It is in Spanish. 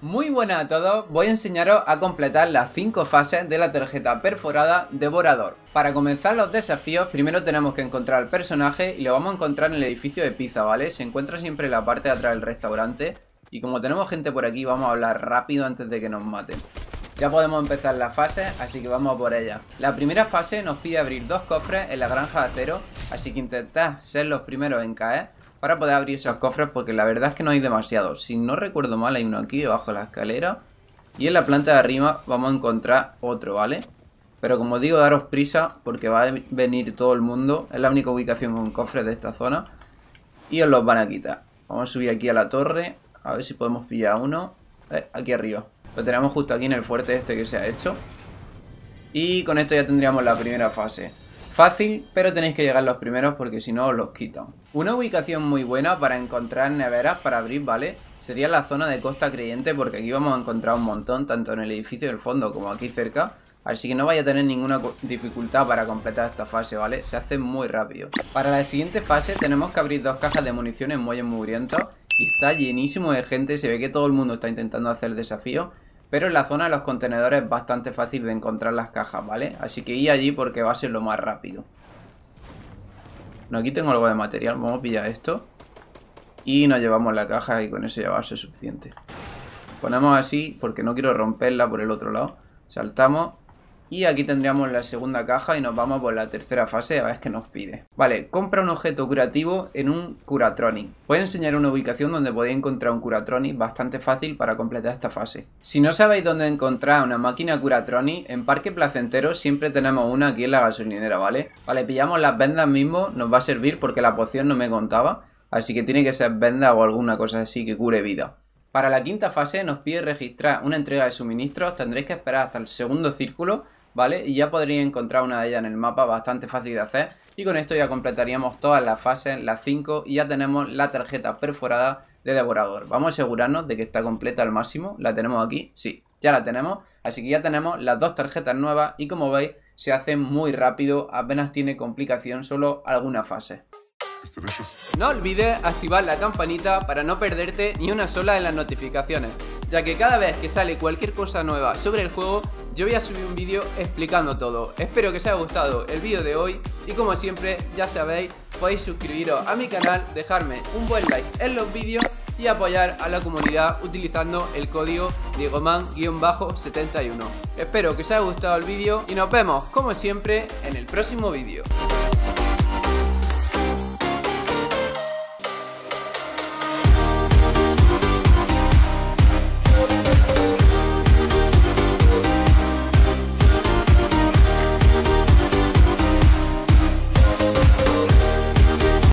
Muy buenas a todos, voy a enseñaros a completar las 5 fases de la tarjeta perforada Devorador. Para comenzar los desafíos, primero tenemos que encontrar al personaje y lo vamos a encontrar en el edificio de pizza, ¿vale? Se encuentra siempre en la parte de atrás del restaurante y como tenemos gente por aquí, vamos a hablar rápido antes de que nos maten. Ya podemos empezar la fase, así que vamos por ella. La primera fase nos pide abrir dos cofres en la granja de acero, así que intentad ser los primeros en caer para poder abrir esos cofres porque la verdad es que no hay demasiados. Si no recuerdo mal hay uno aquí debajo de la escalera y en la planta de arriba vamos a encontrar otro, ¿vale? Pero como digo, daros prisa porque va a venir todo el mundo. Es la única ubicación con cofres de esta zona. Y os los van a quitar. Vamos a subir aquí a la torre. A ver si podemos pillar uno. Eh, aquí arriba. Lo tenemos justo aquí en el fuerte este que se ha hecho. Y con esto ya tendríamos la primera fase. Fácil, pero tenéis que llegar los primeros porque si no os los quitan. Una ubicación muy buena para encontrar neveras para abrir, ¿vale? Sería la zona de Costa Creyente porque aquí vamos a encontrar un montón, tanto en el edificio del fondo como aquí cerca. Así que no vaya a tener ninguna dificultad para completar esta fase, ¿vale? Se hace muy rápido. Para la siguiente fase tenemos que abrir dos cajas de munición en muelles mugrientos. Y está llenísimo de gente, se ve que todo el mundo está intentando hacer desafío. Pero en la zona de los contenedores es bastante fácil de encontrar las cajas, ¿vale? Así que ir allí porque va a ser lo más rápido. No, aquí tengo algo de material. Vamos a pillar esto. Y nos llevamos la caja y con eso ya va a ser suficiente. Ponemos así porque no quiero romperla por el otro lado. Saltamos y aquí tendríamos la segunda caja y nos vamos por la tercera fase a ver qué nos pide. Vale, compra un objeto curativo en un Curatronic. Voy a enseñar una ubicación donde podéis encontrar un Curatronic bastante fácil para completar esta fase. Si no sabéis dónde encontrar una máquina Curatronic, en Parque Placentero siempre tenemos una aquí en la gasolinera, ¿vale? Vale, pillamos las vendas mismo, nos va a servir porque la poción no me contaba. Así que tiene que ser venda o alguna cosa así que cure vida. Para la quinta fase nos pide registrar una entrega de suministros, tendréis que esperar hasta el segundo círculo ¿vale? Y ya podréis encontrar una de ellas en el mapa bastante fácil de hacer. Y con esto ya completaríamos todas las fases, las 5, y ya tenemos la tarjeta perforada de devorador. Vamos a asegurarnos de que está completa al máximo. ¿La tenemos aquí? Sí, ya la tenemos. Así que ya tenemos las dos tarjetas nuevas y como veis se hace muy rápido, apenas tiene complicación, solo alguna fase. No olvides activar la campanita para no perderte ni una sola de las notificaciones, ya que cada vez que sale cualquier cosa nueva sobre el juego, yo voy a subir un vídeo explicando todo. Espero que os haya gustado el vídeo de hoy y como siempre, ya sabéis, podéis suscribiros a mi canal, dejarme un buen like en los vídeos y apoyar a la comunidad utilizando el código Diegoman-71. Espero que os haya gustado el vídeo y nos vemos como siempre en el próximo vídeo.